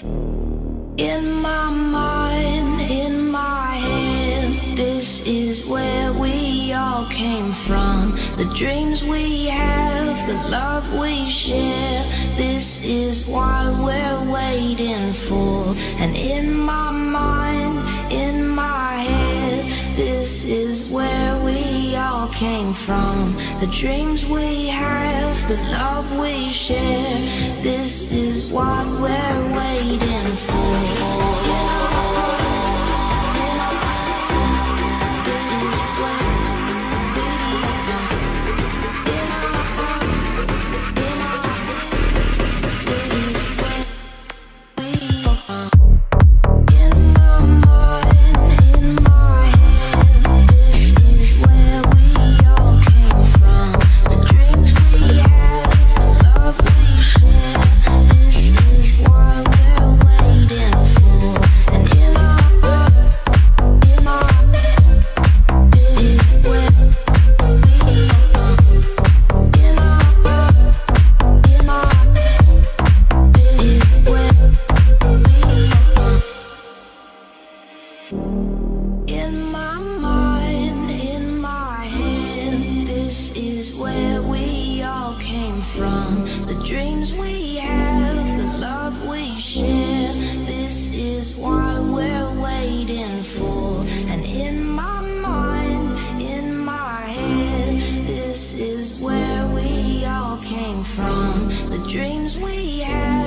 In my mind, in my head, this is where we all came from. The dreams we have, the love we share, this is what we're waiting for. And in my mind, came from. The dreams we have, the love we share, this is what we're waiting for. from the dreams we have, the love we share. This is what we're waiting for. And in my mind, in my head, this is where we all came from. The dreams we have.